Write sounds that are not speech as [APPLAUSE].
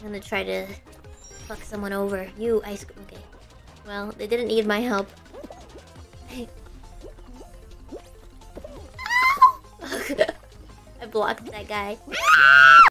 I'm gonna try to fuck someone over. You, ice cream. Okay. Well, they didn't need my help. [LAUGHS] I blocked that guy.